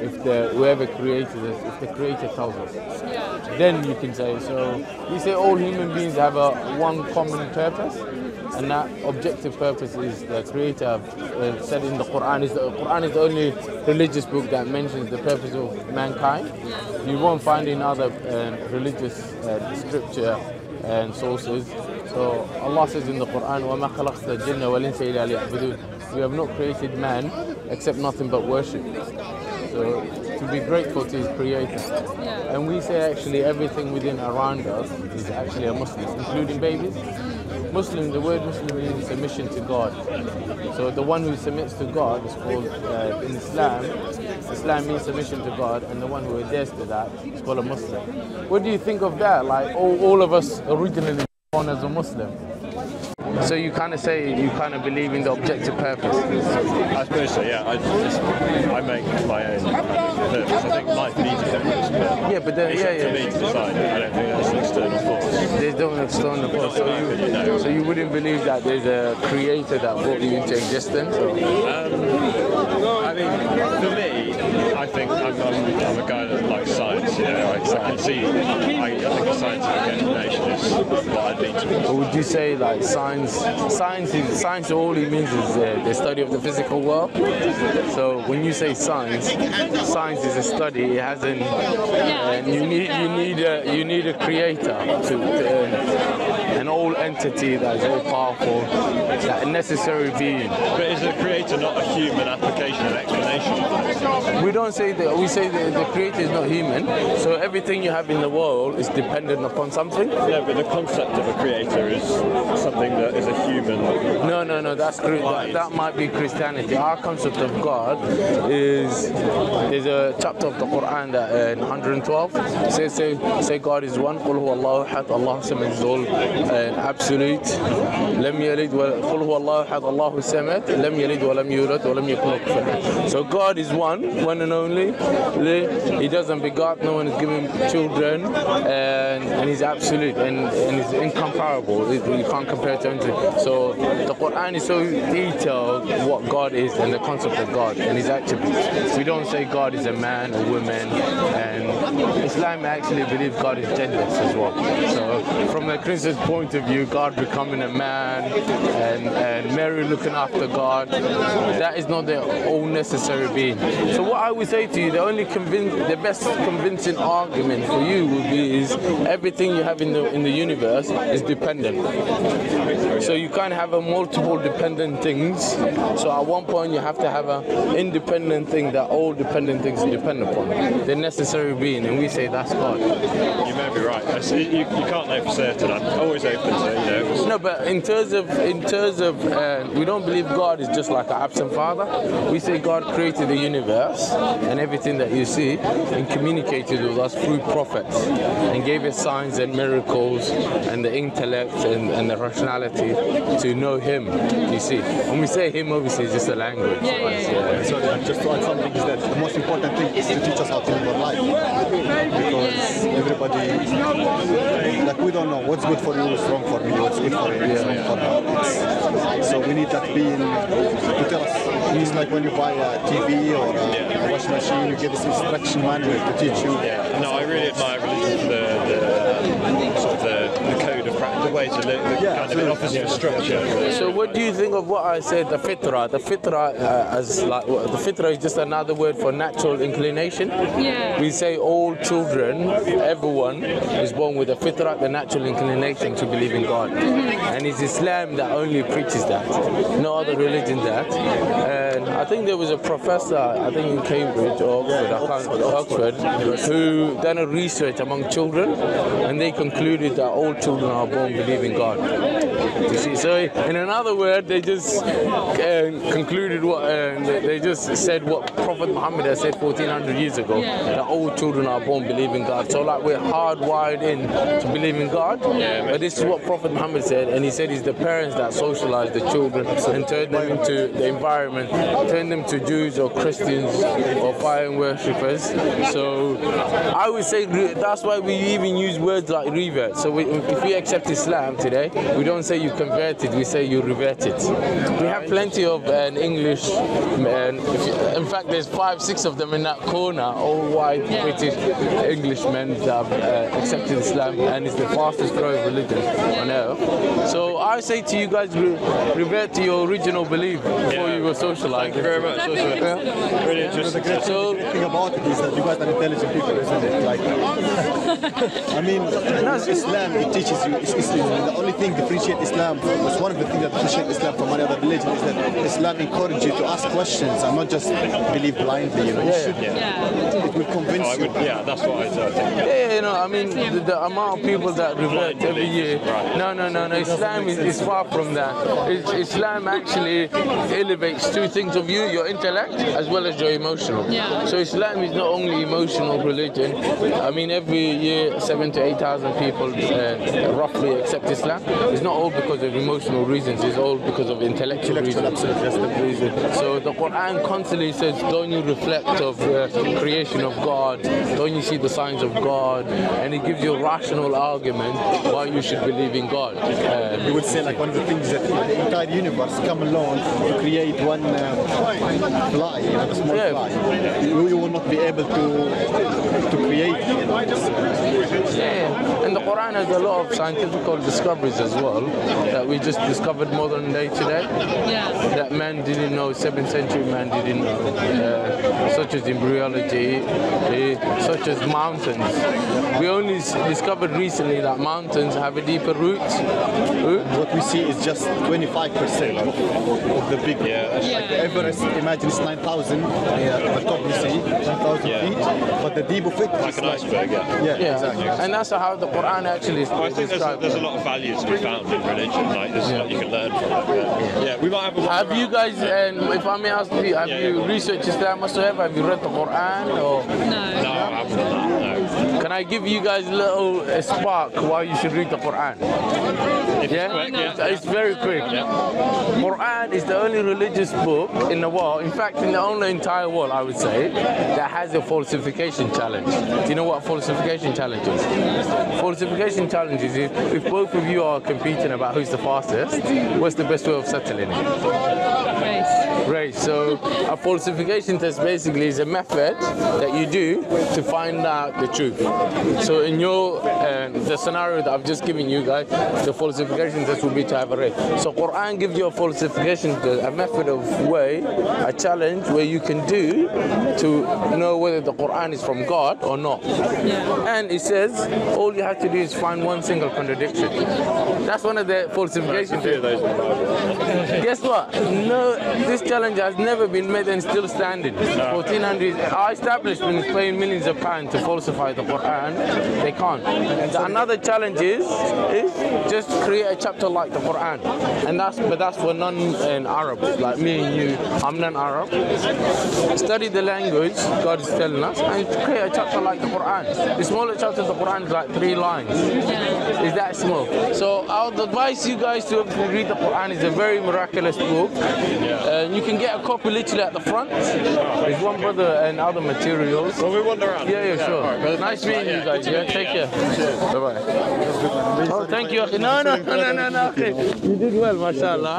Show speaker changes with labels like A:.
A: if the whoever created us, if the creator tells us.
B: Yeah.
A: Then you can say so. We say all human beings have a one common purpose, and that objective purpose is the creator uh, said in the Quran. Is the Quran is the only religious book that mentions the purpose of mankind. You won't find in other uh, religious uh, scripture and sources. So Allah says in the Quran, وَمَا خَلَقْتَ الْجِنَّ وَالْإِنسَ إِلَّا لِيَعْبُدُونَ We have not created man except nothing but worship. So to be grateful to his creator.
B: Yeah.
A: And we say actually everything within around us is actually a Muslim, including babies. Muslim, the word Muslim means submission to God. So the one who submits to God is called, uh, in Islam, Islam means submission to God, and the one who adheres to that is called a Muslim. What do you think of that? Like all, all of us originally born as a Muslim. So you kind of say you kind of believe in the objective purpose.
C: I suppose so, yeah. I just, I make my own purpose. I think life needs a purpose, but
A: Yeah, but then,
C: it's
A: yeah,
C: up to me
A: yeah.
C: to decide. I don't think that's an external force.
A: There's don't external force. So you, so you wouldn't believe that there's a creator that brought you into existence? Or?
C: Um, I mean, for me, I think I'm, I'm, I'm a guy that likes science. You know, I, I can see. I, I think a scientific explanation is what I'd lean towards.
A: Or would you say like science? Science is science. All it means is uh, the study of the physical world. So when you say science, science is a study. It hasn't. And you need you need a you need a creator to, to uh, all entity that is all powerful, that a necessary being.
C: But is the creator not a human application and explanation?
A: We don't say that. We say that the creator is not human. So everything you have in the world is dependent upon something.
C: No, but the concept of a creator is something that is a human
A: No, no, no. That's Chri- that, that might be Christianity. Our concept of God is there's a chapter of the Quran that uh, in 112 says say, say God is one. قل هو الله أحد الله الصمد is all uh, absolute. لم يلد ولا قل هو الله أحد الله الصمد لم يلد ولم يولد ولم يكن له كفوا أحد. So God is one, one and only. He doesn't begot. No one is given children, and, and He's absolute and, and He's incomparable. You can't compare it to anything. So the Quran is so detailed what God is and the concept of God and His attributes. We don't say God is a man, a woman, and Islam actually believes God is genderless as well. So from the Christian's point of view, God becoming a man and, and Mary looking after God, that is not the all necessary being. So what I would say to you, the only convince, the best convincing argument for you would be is everything you have in the in the universe is dependent. So you can't have a multiple dependent things. So at one point you have to have an independent thing that all dependent things depend upon. The necessary being, and we say that's God.
C: You may be right. You, you can't know for certain. I'm always open to, you know.
A: No, but in terms of in terms of uh, we don't believe God is just like an absent father. We say God created the universe and everything that you see and communicated with us through prophets and gave us signs and miracles and the intellect and, and the rationality to know Him. You see, when we say Him, obviously it's just a language.
B: Yeah, yeah, yeah.
D: So uh, just to add something is that the most important thing is to teach us how to live our life. Because everybody, like we don't know what's good for you is wrong for me, what's good for you is wrong for me. It's- So we need that being to tell us. It's like when you buy a TV or a, a washing machine, you get this instruction manual to teach you.
C: Yeah. No, I really admire religion for the, the sort of the, the code of practice, the way to live, the
D: Yeah,
C: kind of it offers you a structure.
A: So what do you think of what I said, the fitra? The fitra uh, as like the fitra is just another word for natural inclination.
B: Yeah.
A: We say all children, everyone is born with a fitra, the natural inclination to believe in God. Mhm. And it's Islam that only preaches that. No other religion that. And I think there was a professor, I think in Cambridge or Oxford, I can't, Oxford, who done a research among children and they concluded that all children are born believing God. You see, so in another word, they just uh, concluded what uh, they just said what Prophet Muhammad has said 1400 years ago
B: Yeah.
A: that all children are born believing God. So like we're hardwired in to believe in God. But this is what Prophet Muhammad said, and he said it's the parents that socialize the children and turn them into the environment, turn them to Jews or Christians or fire worshippers. So I would say that's why we even use words like revert. So we, if we accept Islam today, we don't say you convert it, we say you revert it. We have plenty of uh, English, and if you- in fact, there's five, six of them in that corner, all white
B: Yeah.
A: British Englishmen that have uh, accepted Islam, and it's the fastest growing religion on earth. So I say to you guys, re- revert to your original belief before
C: Yeah.
A: you were socialized.
C: Thank you very much.
B: I think
C: That's
B: it's
C: a-
B: good.
C: really interesting.
D: great,
A: So-
D: the great thing about it is that you guys are intelligent people, isn't it? Like, I mean, Islam it teaches you. It's, it's, the only thing differentiate Islam. was one of the things that differentiate Islam from any other religion is that Islam encourages you to ask questions and not just believe blindly. You know, you should.
B: Yeah.
D: It will convince
C: I
D: you.
C: would, yeah, that's what I, said. think.
A: Yeah, you know, I mean, the, the amount of people that revert every year. No, no, no, no. Islam is, is far from that. It's, Islam actually elevates two things of you: your intellect as well as your emotional.
B: Yeah.
A: So Islam is not only emotional religion. I mean, every year, seven to eight thousand people uh, roughly accept Islam. It's not all because of emotional reasons. It's all because of intellectual,
D: Intellectual,
A: reasons.
D: That's the
A: reason. So the Quran constantly says, "Don't you reflect of uh, creation of God? Don't you see the signs of God?" And it gives you a rational argument why you should believe in God. Uh,
D: You would say like one of the things that the entire universe come along to create one uh, fly, you know, the small
A: Yeah.
D: fly. You, you will not be able to to create.
A: Yeah, and the Quran has a lot of scientific discoveries as well that we just discovered modern day today.
B: Yeah.
A: that man didn't know, 7th century man didn't know, uh, such as embryology, uh, such as mountains. We only s- discovered recently that mountains have a deeper root. root.
D: What we see is just 25% of, of the big.
C: Yeah, that's-
D: Like the Everest, imagine it's 9,000. Yeah, the top you see 9,000
C: Yeah.
D: feet, but the deep of it
C: Like
D: is
C: an iceberg, yeah.
D: Yeah,
A: Yeah,
D: exactly.
A: and that's how the Quran actually is
C: Well, I think there's a, there's a lot of value to be found in religion. Like there's a lot you can learn from it. Yeah, yeah we might have a wander
A: Have you
C: around.
A: guys, and if I may ask you, have
C: Yeah,
A: you
C: yeah, go on.
A: researched Islam whatsoever? Have you read the Quran? Or
B: No.
C: No, I haven't done that. No.
A: can I give you guys a little uh, spark why you should read the Quran?
C: If
A: Yeah,
C: it's quick, yeah.
A: it's very quick. Quran is the only religious book in the world, in fact, in the only entire world, I would say, that has a falsification challenge. Do you know what falsification challenge is? Falsification challenge is if, if both of you are competing about who's the fastest, what's the best way of settling it?
B: Race.
A: Right, so a falsification test basically is a method that you do to find out the truth. So in your uh, the scenario that I've just given you guys, the falsification test will be to have a race. So Quran gives you a falsification test, a method of way, a challenge where you can do to know whether the Quran is from God or not. And it says all you have to do is find one single contradiction. That's one of the falsification tests.
C: those in the Bible.
A: Guess what? No, this challenge has never been made and still standing. 1400. Our establishment is paying millions of pounds to falsify the Quran. They can't. The- another challenge is is just create a chapter like the Quran, and that's but that's for non-Arabs like me and you. I'm non-Arab. Study the language God is telling us and create a chapter like the Quran. The smaller chapter of the Quran is like three lines. Is that small? So I would advise you guys to read the Quran. It's a very miraculous book. And you can get a copy literally at the front. There's one brother and other materials.
C: Well, we wander around.
A: Yeah, yeah, sure.
C: all right, brother,
A: nice meeting you guys. Yeah, take care. Bye bye. Oh, thank you. No, no, no, no, no, no. You did well, mashallah.